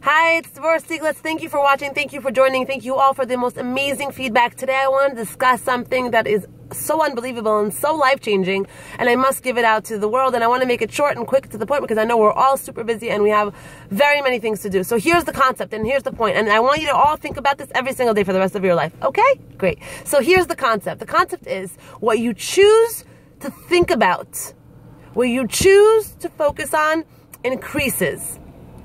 Hi, it's Devorah Stieglitz. Thank you for watching. Thank you for joining. Thank you all for the most amazing feedback. Today I want to discuss something that is so unbelievable and so life changing, and I must give it out to the world. And I want to make it short and quick to the point because I know we're all super busy and we have very many things to do. So here's the concept and here's the point, and I want you to all think about this every single day for the rest of your life. Okay? Great. So here's the concept. The concept is what you choose to think about, what you choose to focus on, increases.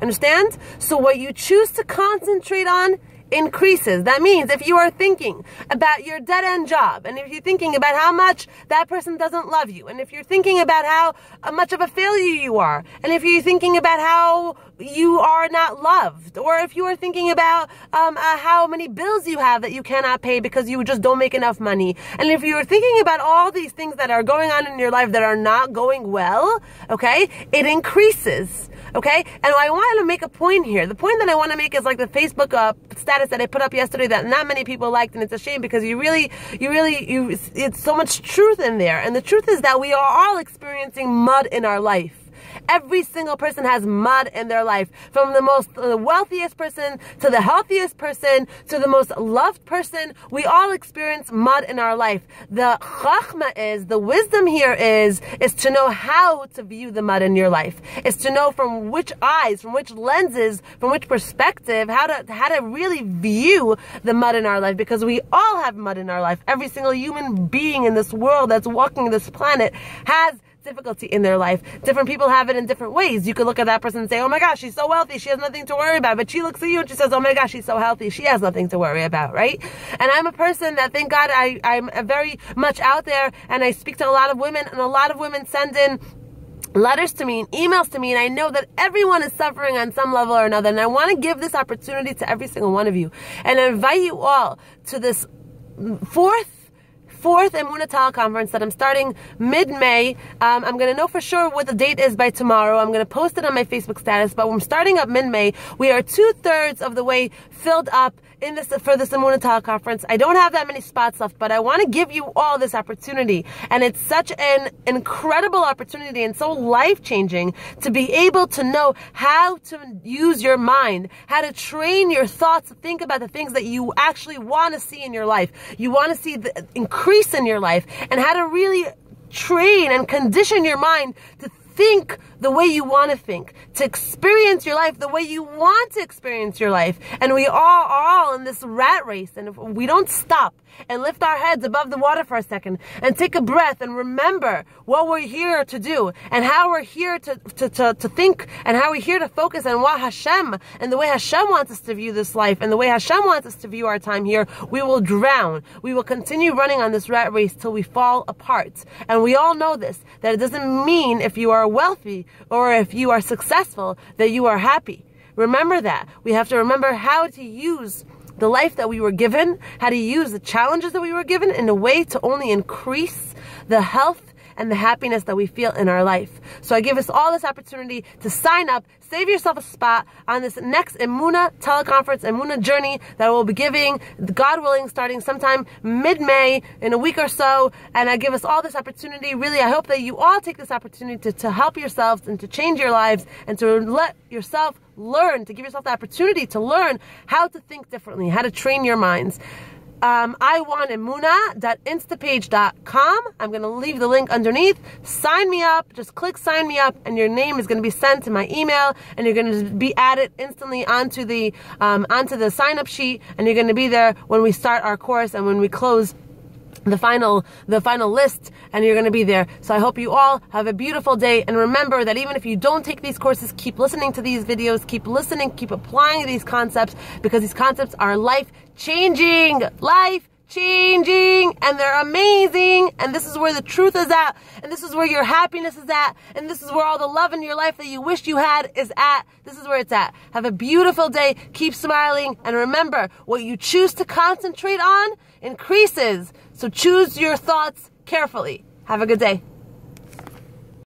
Understand? So what you choose to concentrate on increases. That means if you are thinking about your dead end job, and if you're thinking about how much that person doesn't love you, and if you're thinking about how much of a failure you are, and if you're thinking about how you are not loved, or if you are thinking about um, uh, how many bills you have that you cannot pay because you just don't make enough money, and if you're thinking about all these things that are going on in your life that are not going well, okay, it increases. Okay? And I want to make a point here. The point that I want to make is like the Facebook uh, status that I put up yesterday that not many people liked, and it's a shame because you really, you really, you, it's so much truth in there. And the truth is that we are all experiencing mud in our life. Every single person has mud in their life. From the most uh, the wealthiest person to the healthiest person to the most loved person, we all experience mud in our life. The chachma is, the wisdom here is, is to know how to view the mud in your life. Is to know from which eyes, from which lenses, from which perspective, how to, how to really view the mud in our life because we all have mud in our life. Every single human being in this world that's walking this planet has difficulty in their life. Different people have it in different ways. You could look at that person and say, oh my gosh, she's so wealthy. She has nothing to worry about. But she looks at you and she says, oh my gosh, she's so healthy. She has nothing to worry about, right? And I'm a person that, thank God, I, I'm very much out there and I speak to a lot of women and a lot of women send in letters to me and emails to me and I know that everyone is suffering on some level or another and I want to give this opportunity to every single one of you and I invite you all to this fourth fourth Emunah teleconference that I'm starting mid-May. Um, I'm going to know for sure what the date is by tomorrow. I'm going to post it on my Facebook status, but I'm starting up mid-May. We are two-thirds of the way filled up in this for the Emunah teleconference. I don't have that many spots left, but I want to give you all this opportunity. And it's such an incredible opportunity and so life-changing to be able to know how to use your mind, how to train your thoughts to think about the things that you actually want to see in your life. You want to see the increase increase in your life and how to really train and condition your mind to think the way you want to think, to experience your life the way you want to experience your life. And we all are all in this rat race. And if we don't stop and lift our heads above the water for a second and take a breath and remember what we're here to do and how we're here to, to, to, to think and how we're here to focus on what Hashem and the way Hashem wants us to view this life and the way Hashem wants us to view our time here, we will drown. We will continue running on this rat race till we fall apart. And we all know this, that it doesn't mean if you are wealthy or if you are successful that you are happy. Remember that. We have to remember how to use the life that we were given, how to use the challenges that we were given in a way to only increase the health and the happiness that we feel in our life. So I give us all this opportunity to sign up, save yourself a spot on this next Emunah teleconference, Emunah journey that we'll be giving, God willing, starting sometime mid-May in a week or so. And I give us all this opportunity. Really, I hope that you all take this opportunity to, to help yourselves and to change your lives and to let yourself learn, to give yourself the opportunity to learn how to think differently, how to train your minds um, I want emunah.instapage.com. I'm going to leave the link underneath. Sign me up. Just click sign me up and your name is going to be sent to my email and you're going to be added instantly onto the, um, onto the sign up sheet and you're going to be there when we start our course and when we close the final the final list and you're going to be there. So i hope you all have a beautiful day and remember that even if you don't take these courses keep listening to these videos keep listening keep applying these concepts because these concepts are life changing life changing and they're amazing and this is where the truth is at and this is where your happiness is at and this is where all the love in your life that you wished you had is at. This is where it's at. Have a beautiful day. Keep smiling and remember what you choose to concentrate on increases. So choose your thoughts carefully. Have a good day